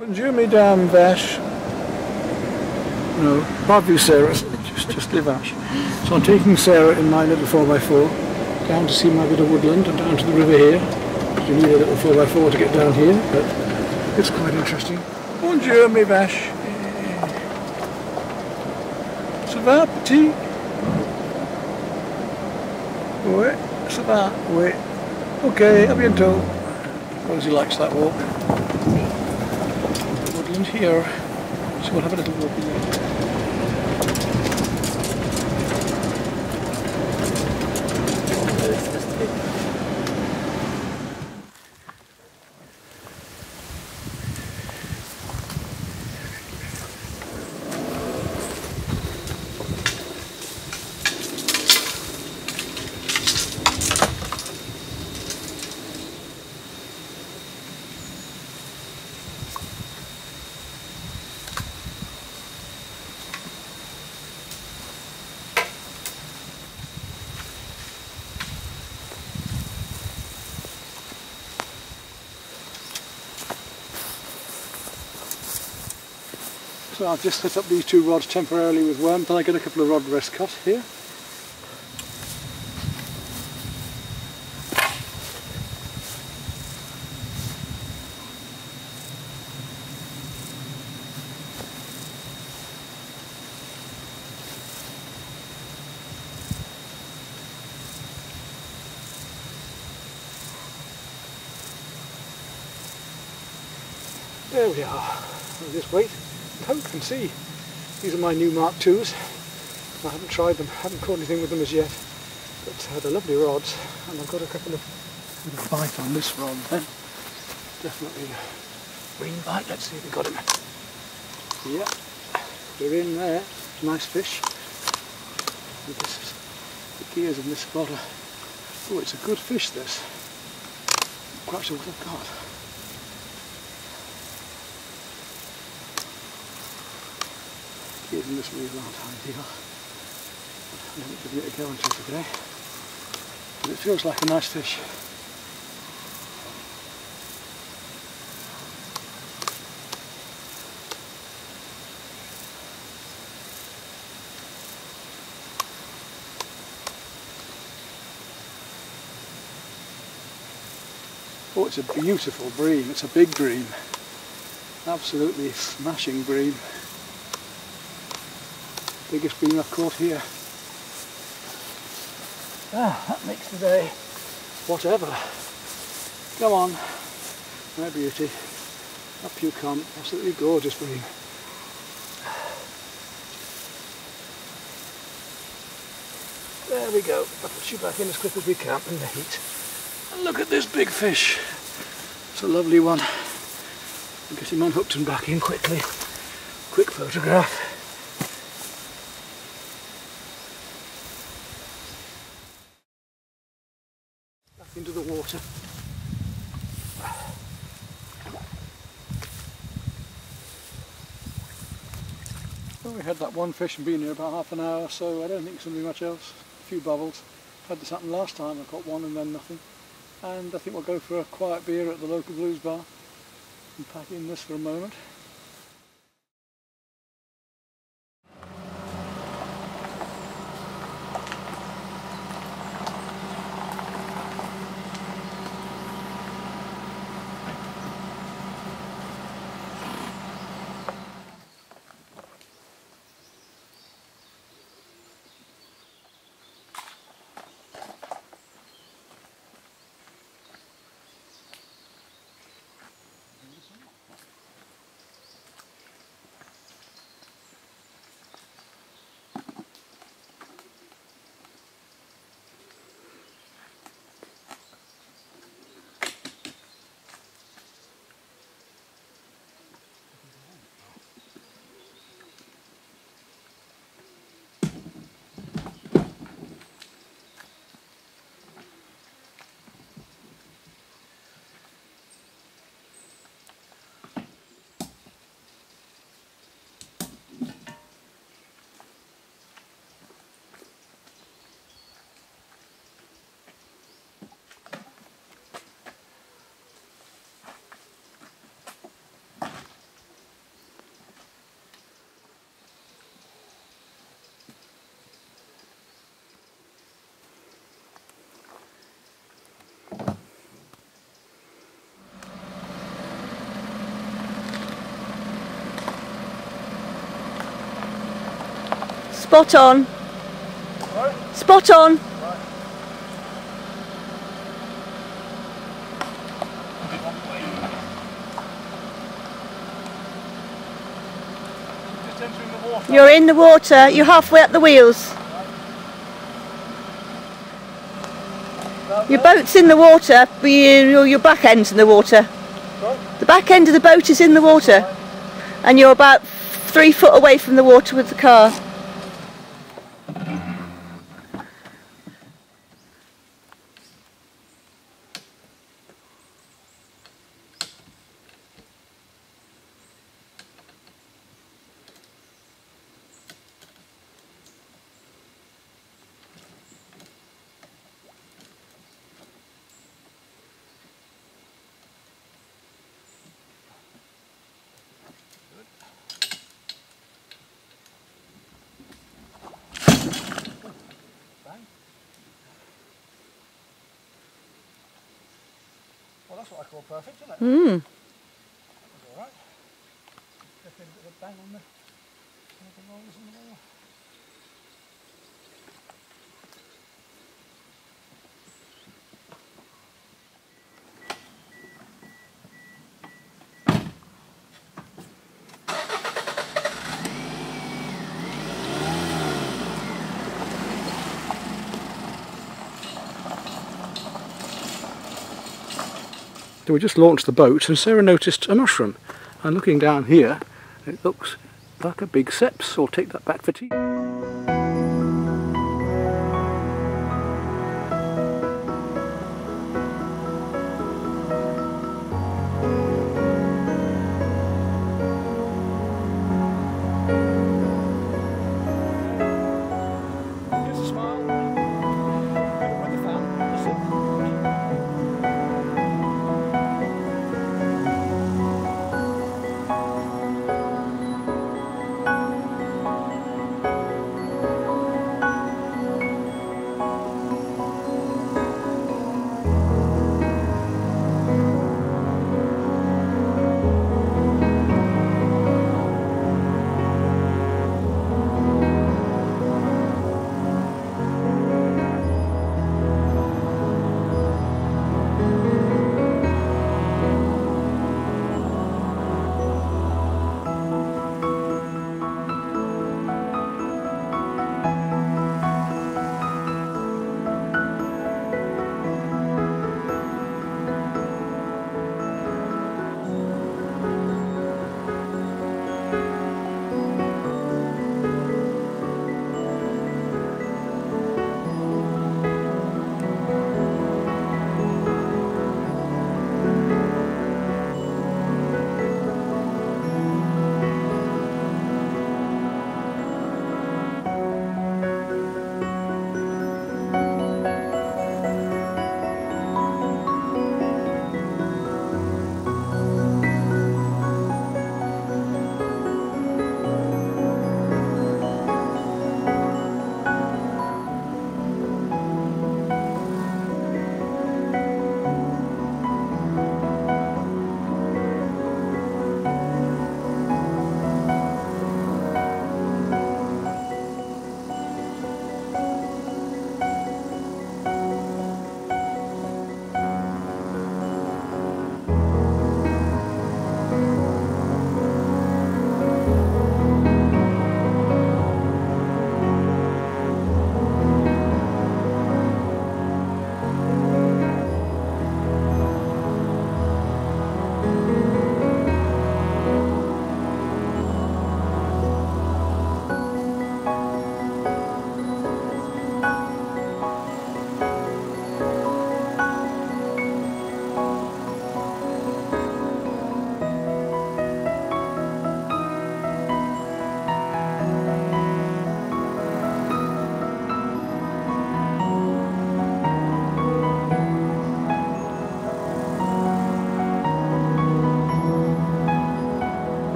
Bonjour mesdames vaches. No, pas vu Sarah, just, just les vaches. So I'm taking Sarah in my little 4x4 down to see my bit of woodland and down to the river here. You need a little 4x4 to get down here, but it's quite interesting. Bonjour mes vaches. Ça va petit Ouais, ça va, ouais. Ok, à bientôt. Rosie likes that walk here. So we'll have a little walk in there. So I've just set up these two rods temporarily with worm until I get a couple of rod rests cut here. There we are. I'll just wait and hope and see. These are my new Mark IIs. I haven't tried them, haven't caught anything with them as yet. But uh, they're lovely rods and I've got a couple of a bite on this rod then. Definitely a green bite. Let's see if we got him. Yeah, they're in there. Nice fish. And this is the gears of this spotter. Oh, it's a good fish this. Quite sure what I've got. In this reel aren't ideal. I haven't given it a go until today. But it feels like a nice fish. Oh, it's a beautiful bream. It's a big bream. Absolutely smashing bream. Biggest bream I've caught here. Ah, that makes the day. Whatever. Come on. My beauty. Up you come. Absolutely gorgeous bream. There we go. I'll put you back in as quick as we can in the heat. And look at this big fish. It's a lovely one. I'll get him unhooked and back in quickly. Quick photograph. Back into the water. Well, we had that one fish and been here about half an hour, so I don't think it's going to be much else. A few bubbles. Had this happen last time, I got one and then nothing. And I think we'll go for a quiet beer at the local blues bar and pack in this for a moment. Spot on. Right? Spot on. You're in the water. You're halfway up the wheels. Your boat's in the water, but you, your back end's in the water. The back end of the boat is in the water. And you're about three foot away from the water with the car. That's what I call perfect, isn't it? Hmm. That's all right. Just a bit of a bang on the, on the and the. So we just launched the boat and Sarah noticed a mushroom. And looking down here, it looks like a big ceps. I'll take that back for tea.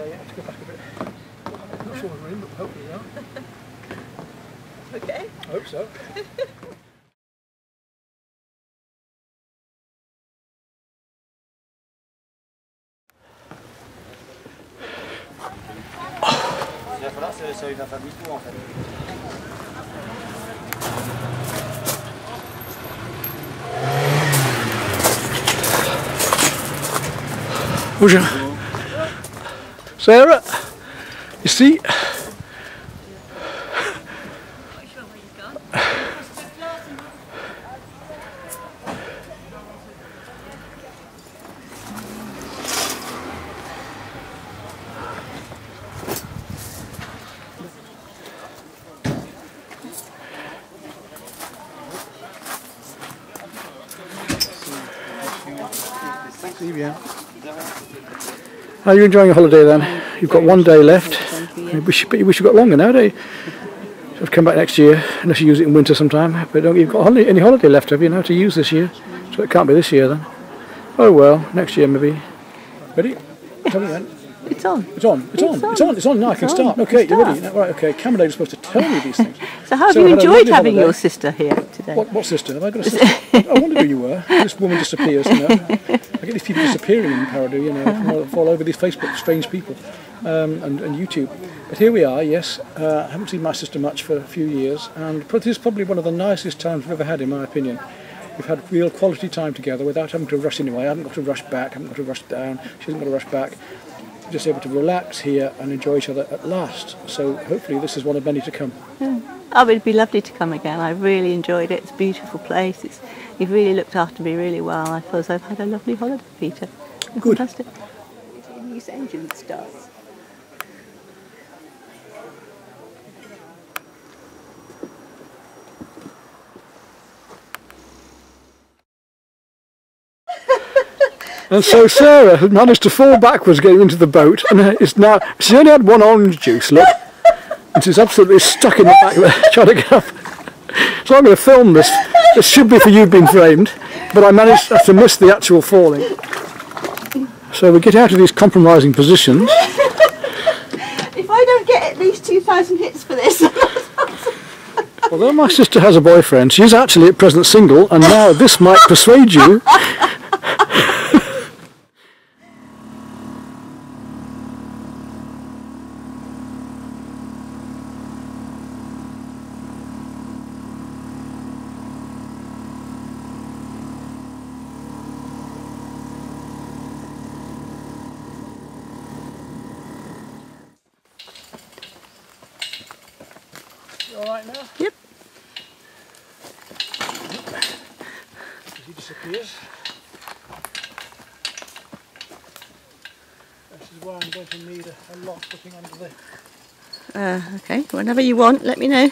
Let's go back a bit. sure we're in, but hopefully we are. Okay. I hope so. Il va falloir, ça, ça va faire demi-tour en fait. Bonjour. Sarah, you see, bien. How are you enjoying your holiday then? You've got one day left. You wish, but you wish you got longer now, don't you? Sort of come back next year, unless you use it in winter sometime. But don't, you've got holiday, any holiday left, have you, now to use this year? So it can't be this year then. Oh well, next year maybe. Ready? Tell me then. It's on. It's on. It's, on. It's on. It's on. Now I can start. Okay, you're ready. Right. Okay. Camera lady's supposed to tell me these things. So how have you I had a enjoyed having your sister here today? What, what sister? Have I got a sister? I wondered who you were. This woman disappears. You know. I get these people disappearing in Paradu, you know, all over these Facebook, strange people, um, and, and YouTube. But here we are, yes. Uh, I haven't seen my sister much for a few years, and this is probably one of the nicest times we've ever had, in my opinion. We've had real quality time together without having to rush anyway. I haven't got to rush back, I haven't got to rush down, she hasn't got to rush back. We're just able to relax here and enjoy each other at last. So hopefully this is one of many to come. Oh, it'd be lovely to come again. I really enjoyed it. It's a beautiful place. It's, you've really looked after me really well. I feel as I've had a lovely holiday, Peter. Good. Fantastic. This engine starts. And so Sarah had managed to fall backwards getting into the boat, and it's now she only had one orange juice, look, and she's absolutely stuck in the back there trying to get up. So I'm going to film this. This should be for you being framed, but I managed to miss the actual falling. So we get out of these compromising positions. If I don't get at least 2,000 hits for this, Although my sister has a boyfriend, she is actually at present single, and now this might persuade you. All right now. Yep. He disappears. This is why I'm going to need a, a lot looking under the. uh, okay, whenever you want, let me know.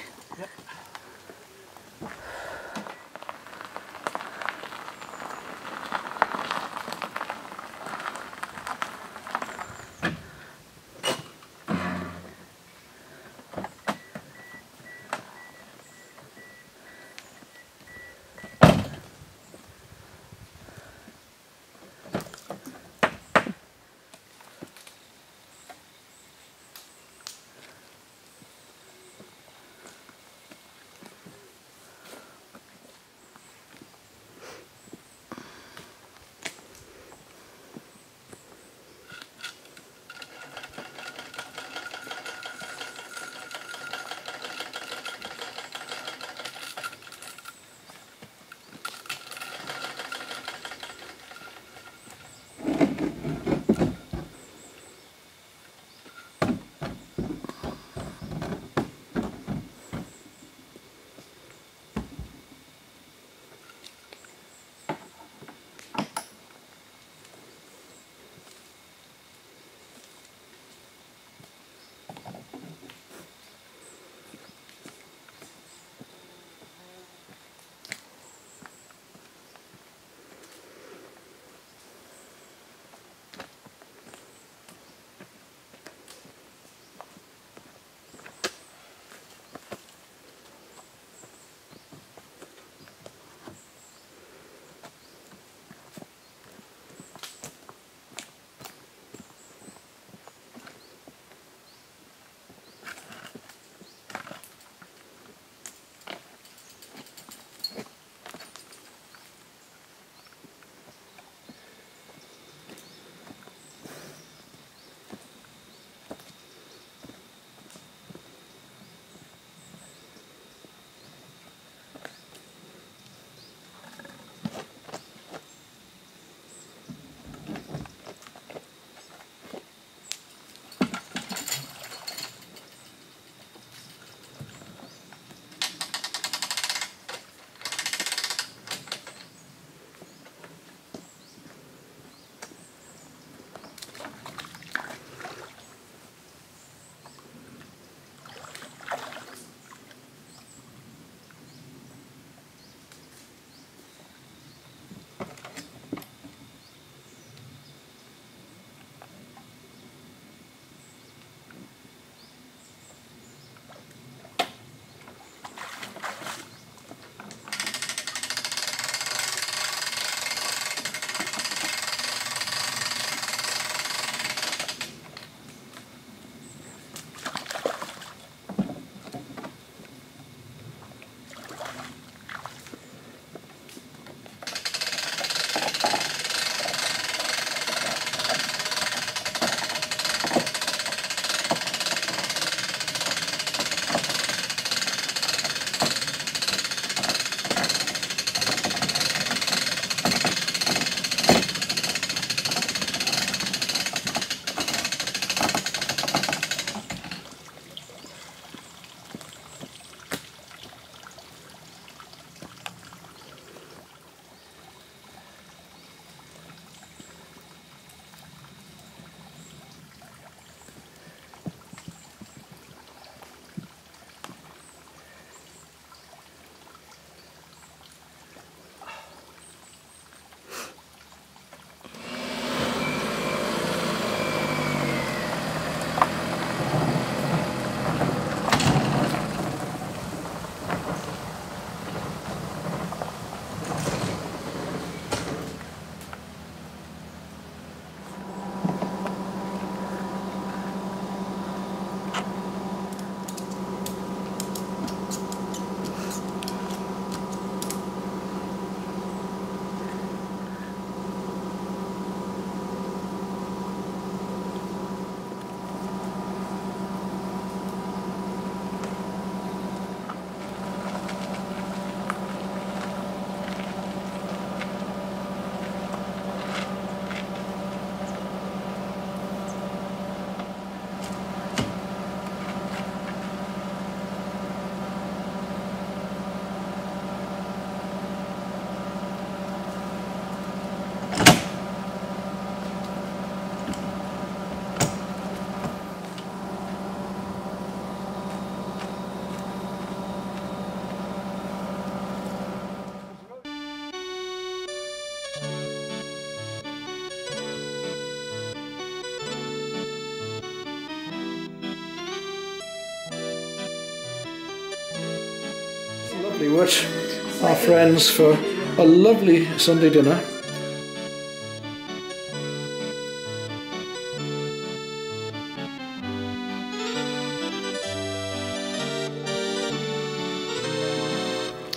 Fleetwood, our friends, for a lovely Sunday dinner.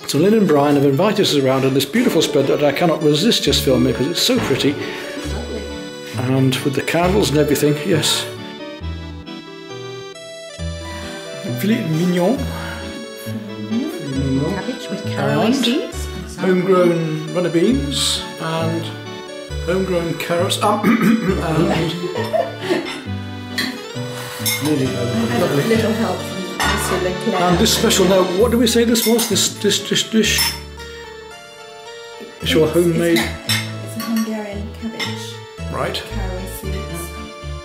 So Lynn and Brian have invited us around on this beautiful spread that I cannot resist just filming because it's so pretty. And with the candles and everything, yes. Filet mignon. With caraway And seeds. homegrown runner beans and homegrown carrots. Um, and lovely. little help from Monsieur Leclerc. And this special now, what do we say this was? This this dish dish? It's your homemade, It's a Hungarian cabbage, right? caraway seeds,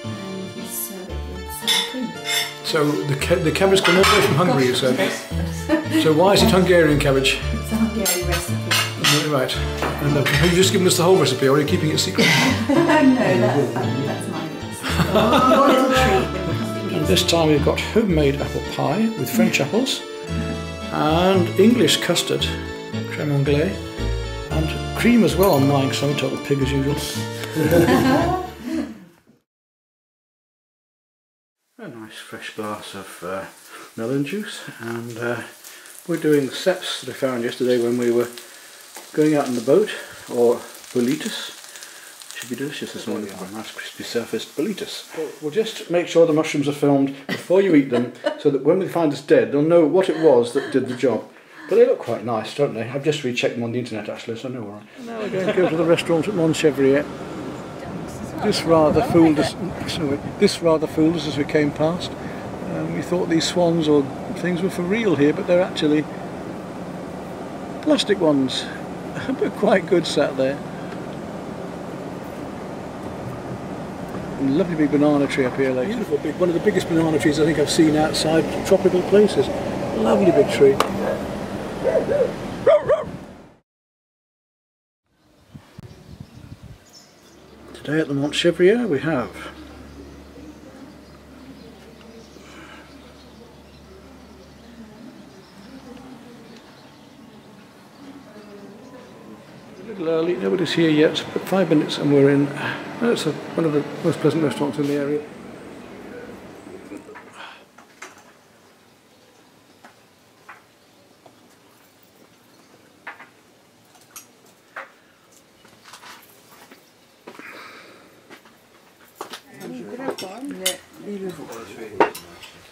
and you serve it with sour cream. So the ca- the cabbage come all the way from Hungary, you said. So why is it Hungarian cabbage? It's a Hungarian recipe. Right. And uh, have you just given us the whole recipe, or are you keeping it secret? no, that's, that's mine. It's your little treat when you come to And this time we've got homemade apple pie with French apples and English custard, creme anglaise, and cream as well on mine because I'm a total pig as usual. a nice fresh glass of uh, melon juice and uh, we're doing ceps that I found yesterday when we were going out in the boat or boletus. Should be delicious this morning. Nice crispy surfaced boletus. We'll just make sure the mushrooms are filmed before you eat them so that when we find us dead they'll know what it was that did the job. But they look quite nice, don't they? I've just rechecked them on the internet actually, so I know we're. Now we're going to go to the restaurant at Montchevrier. This rather fooled us. Sorry, this rather fooled us as we came past. Um, we thought these swans or things were for real here, but they're actually plastic ones. but quite good sat there. And lovely big banana tree up here, like beautiful big, one of the biggest banana trees I think I've seen outside tropical places. Lovely big tree. Today at the Montchevrier we have little early, nobody's here yet, but five minutes and we're in. It's a, one of the most pleasant restaurants in the area.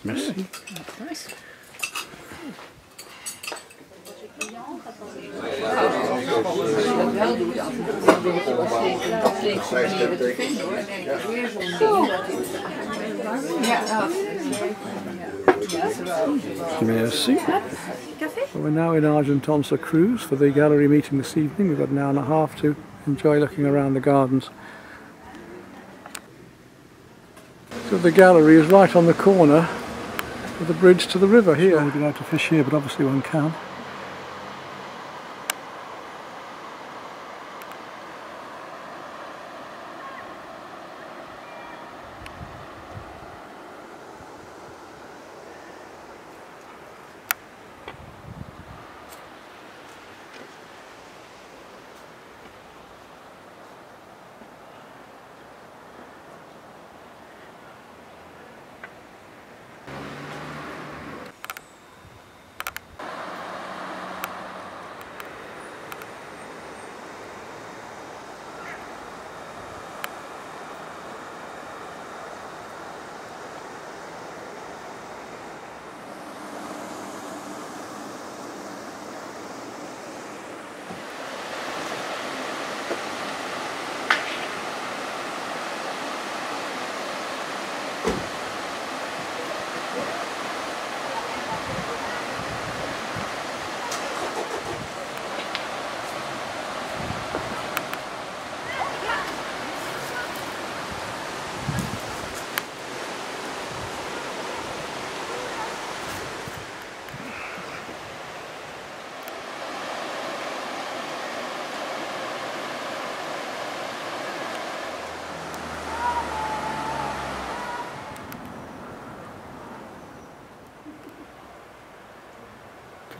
Merci. Merci. We're now in Argenton-sur-Creuse for the gallery meeting this evening. We've got an hour and a half to enjoy looking around the gardens. So the gallery is right on the corner of the bridge to the river here. We'd allowed to fish here, but obviously one can.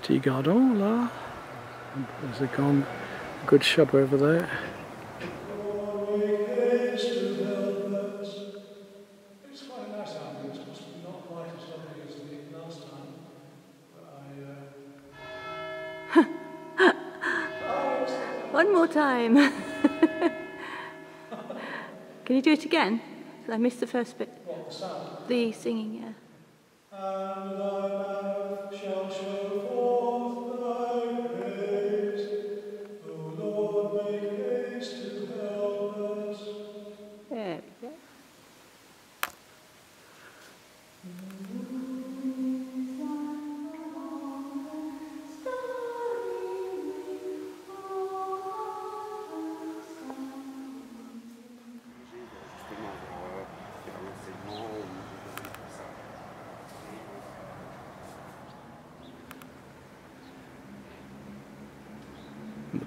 Tea Garden, là. There's a gone good shop over there. It's quite a nice album. It's possibly not quite as lovely as the last time, but I. Uh, One more time. Can you do it again? I missed the first bit. what the sound? The singing, yeah.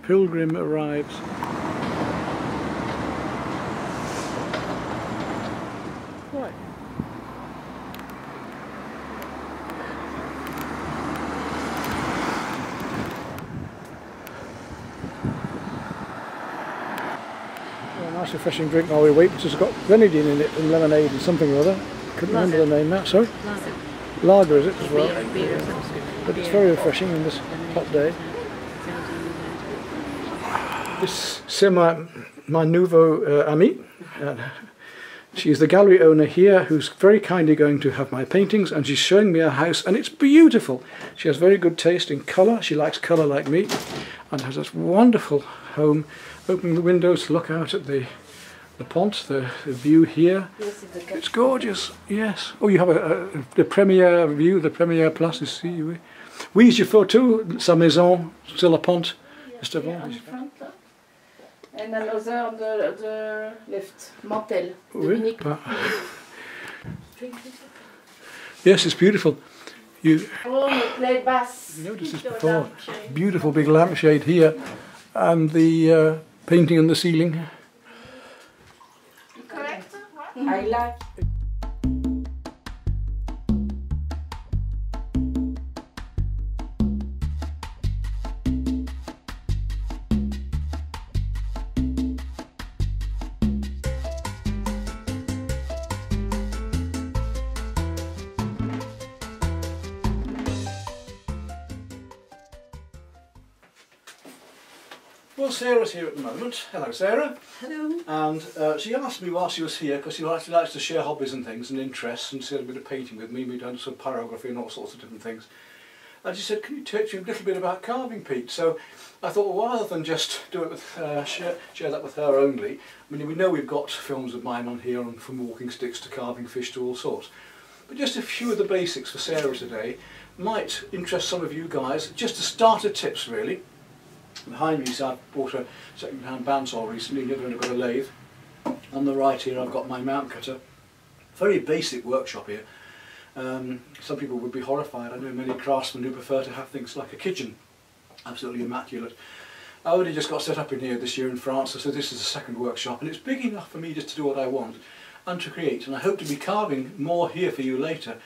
Pilgrim arrives. Right. Well, a nice refreshing drink while we wait, which has got grenadine in it and lemonade and something or other. Couldn't remember the name now, sorry? Lager is it as well? But it's very refreshing on this hot day. This c'est my, my nouveau uh, ami. Uh, she's the gallery owner here who's very kindly going to have my paintings and she's showing me her house and it's beautiful. She has very good taste in colour. She likes colour like me and has this wonderful home. Opening the windows to look out at the the pont, the, the view here. It's gorgeous, yes. Oh, you have a, a, the premier view, the première place ici, oui. Oui, j'ai photo sa maison sur la pont, juste avant. on the front là. And another on the, the left, Mantel, Oui, Dominique. pa- Drink, drink. yes, it's beautiful. You Oh, on noticed this before. Beautiful big lampshade here, and the uh, painting on the ceiling. Correct? I like. Sarah's here at the moment. Hello, Sarah. Hello. And uh, she asked me while she was here, because she actually likes to share hobbies and things and interests, and she had a bit of painting with me. We've done some pyrography and all sorts of different things. And she said, "Can you teach me a little bit about carving, Pete?" So I thought, well, rather than just do it with uh, share, share that with her only. I mean, we know we've got films of mine on here, from walking sticks to carving fish to all sorts. But just a few of the basics for Sarah today might interest some of you guys. Just the starter tips, really. Behind me, so I bought a second-hand bandsaw recently. The other end I've got a lathe. On the right here, I've got my mount cutter. Very basic workshop here. Um, some people would be horrified. I know many craftsmen who prefer to have things like a kitchen, absolutely immaculate. I only just got set up in here this year in France, so this is the second workshop, and it's big enough for me just to do what I want and to create. And I hope to be carving more here for you later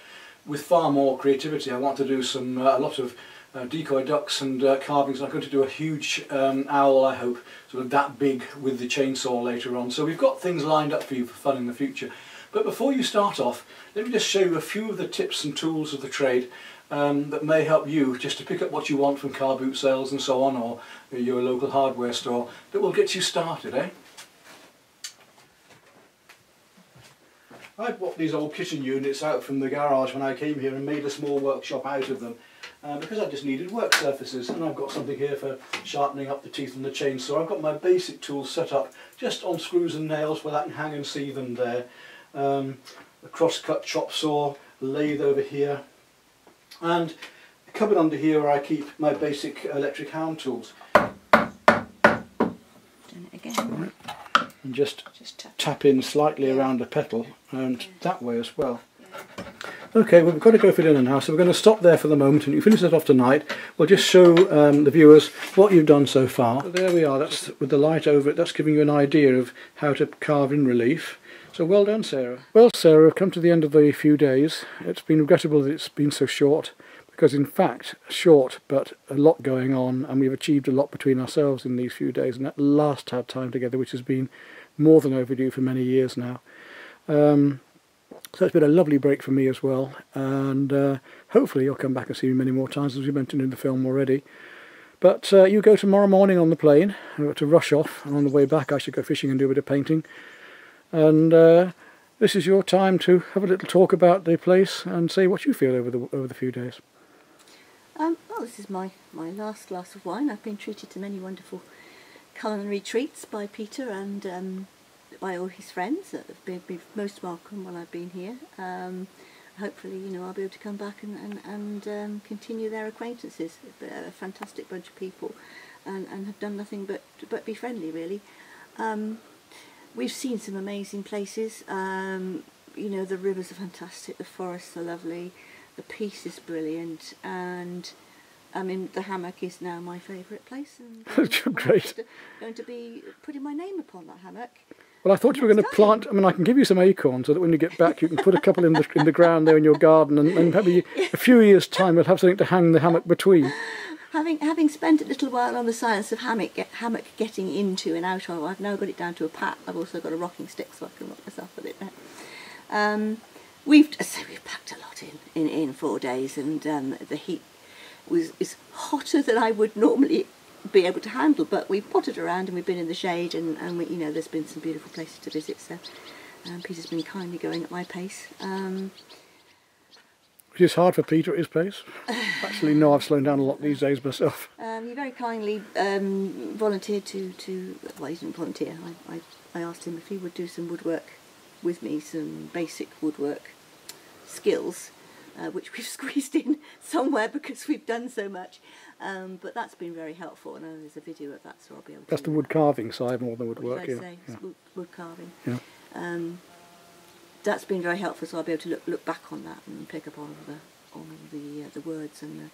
with far more creativity. I want to do some uh, a lot of uh, decoy ducks and uh, carvings. I'm going to do a huge um, owl, I hope, sort of that big with the chainsaw later on. So we've got things lined up for you for fun in the future. But before you start off, let me just show you a few of the tips and tools of the trade um, that may help you just to pick up what you want from car boot sales and so on, or your local hardware store, that will get you started, eh? I bought these old kitchen units out from the garage when I came here and made a small workshop out of them uh, because I just needed work surfaces and I've got something here for sharpening up the teeth on the chainsaw. I've got my basic tools set up just on screws and nails where I can hang and see them there. Um, a cross-cut chop saw, lathe over here and a cupboard under here where I keep my basic electric hand tools Done it again. and just Just tap. tap in slightly around the petal and that way as well. Okay, well, we've got to go for dinner now, so we're going to stop there for the moment and you finish it off tonight. We'll just show um, the viewers what you've done so far. So there we are, that's with the light over it, that's giving you an idea of how to carve in relief. So well done, Sarah. Well, Sarah, we've come to the end of the few days. It's been regrettable that it's been so short because in fact, short but a lot going on, and we've achieved a lot between ourselves in these few days, and at last had time together, which has been more than overdue for many years now. Um, so it's been a lovely break for me as well, and uh, hopefully you'll come back and see me many more times, as we mentioned in the film already. But uh, you go tomorrow morning on the plane, I've got to rush off, and on the way back I should go fishing and do a bit of painting. And uh, this is your time to have a little talk about the place and say what you feel over the over the few days. Um, well, this is my, my last glass of wine. I've been treated to many wonderful culinary treats by Peter and um, by all his friends that have been, been most welcome while I've been here. Um, hopefully, you know, I'll be able to come back and, and, and um, continue their acquaintances. They're a fantastic bunch of people and, and have done nothing but, but be friendly, really. Um, we've seen some amazing places. Um, you know, the rivers are fantastic, the forests are lovely, the peace is brilliant, and I mean, the hammock is now my favourite place. And I'm Great. Going to be putting my name upon that hammock. Well, I thought you were going to plant. I mean, I can give you some acorns so that when you get back, you can put a couple in the in the ground there in your garden, and, and maybe a few years' time, we'll have something to hang the hammock between. Having having spent a little while on the science of hammock get, hammock getting into and out of, I've now got it down to a pat. I've also got a rocking stick so I can rock myself it now. Um, we've so we've packed a lot in in, in four days, and um, the heat was is hotter than I would normally be able to handle. But we've potted around and we've been in the shade, and and we, you know there's been some beautiful places to visit. So um, Peter's been kindly going at my pace. Um, Which is hard for Peter at his pace. Actually, no, I've slowed down a lot these days myself. Um, he very kindly um, volunteered to, to, well, he didn't volunteer. I, I, I asked him if he would do some woodwork with me, some basic woodwork skills, uh, which we've squeezed in somewhere because we've done so much. Um, but that's been very helpful, and I know there's a video of that, so I'll be able to. That's the wood carving side more than woodwork. I Yeah. say? yeah. Wood, wood carving. Yeah. Um, that's been very helpful, so I'll be able to look, look back on that and pick up on the of the uh, the words and the,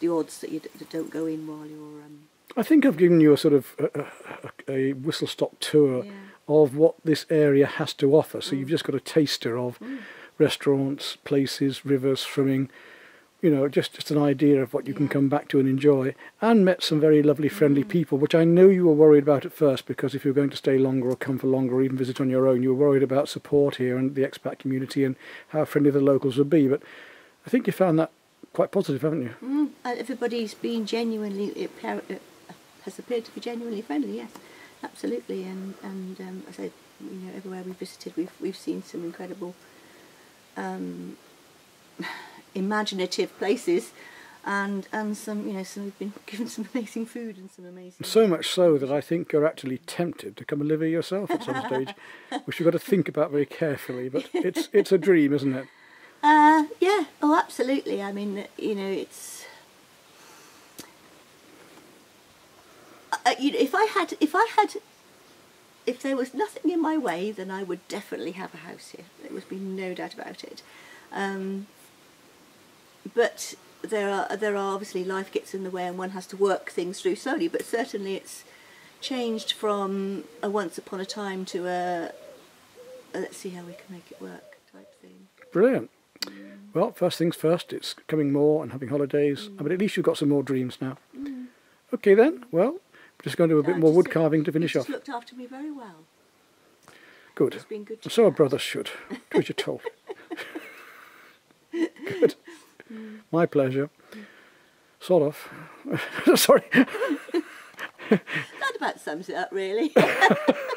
the odds that you d- that don't go in while you're. Um, I think I've given you a sort of a, a, a whistle stop tour Yeah. of what this area has to offer. So Mm. you've just got a taster of restaurants, places, rivers, swimming. You know, just just an idea of what you can come back to and enjoy, and met some very lovely, friendly Mm. people, which I know you were worried about at first because if you were going to stay longer or come for longer or even visit on your own, you were worried about support here and the expat community and how friendly the locals would be. But I think you found that quite positive, haven't you? Mm, uh, everybody's been genuinely, it has appeared to be genuinely friendly, yes, absolutely. And, and um, I said, you know, everywhere we've visited, we've, we've seen some incredible, um, imaginative places. And, and some, you know, some we've been given some amazing food and some amazing. So much so that I think you're actually tempted to come and live here yourself at some stage, which you've got to think about very carefully. But it's it's a dream, isn't it? Uh, yeah, oh, absolutely. I mean, you know, it's. Uh, you know, if I had, if I had, if there was nothing in my way, then I would definitely have a house here. There would be no doubt about it. Um, but there are there are obviously life gets in the way, and one has to work things through slowly. But certainly, it's changed from a once upon a time to a, a let's see how we can make it work type thing. Brilliant. Well, first things first, it's coming more and having holidays, mm. but at least you've got some more dreams now. Mm. Okay then, well, we're just going to do a bit more wood carving to finish off. looked after me very well. Good. It's been good to so a brother should, do as you're told. Good. Mm. My pleasure. Sort of. Sorry. That about sums it up, really.